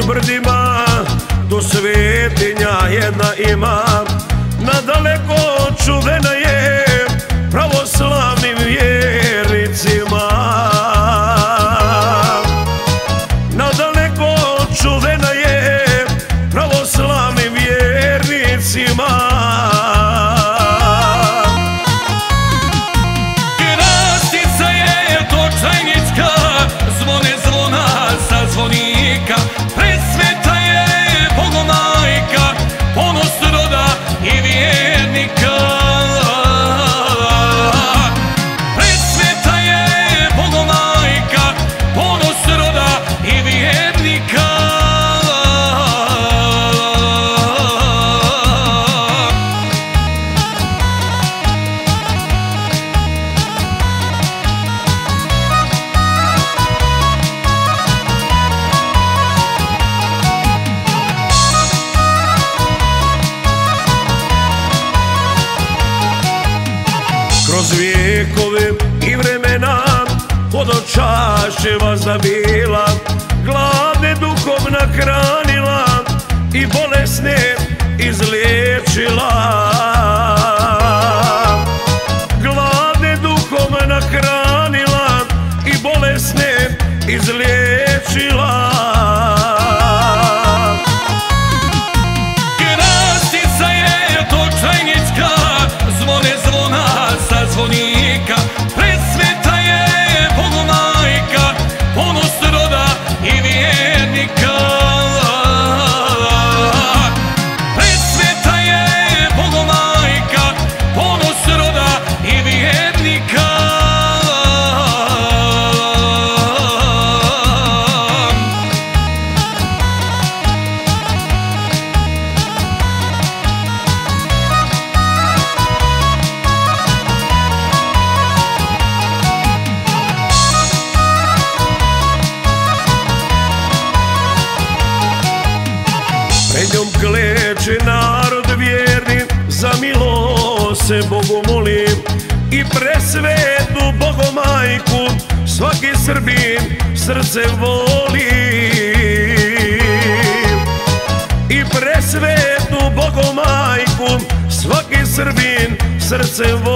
brdima Tu svetinja jedna ima. Na daleko čuvena je Pravoslavnim vjernicima Jamaica. Please Hodočaše vas da bila Gladne duhom nahranila I bolesne izliječila. Gladne duhom nahranila I bolesne izliječila njom kleče narod vjerni Za milost se Bogu molim. I presvetu Bogomajku Svaki Srbin srce voli. I presvetu Bogomajku Svaki Srbin srce voli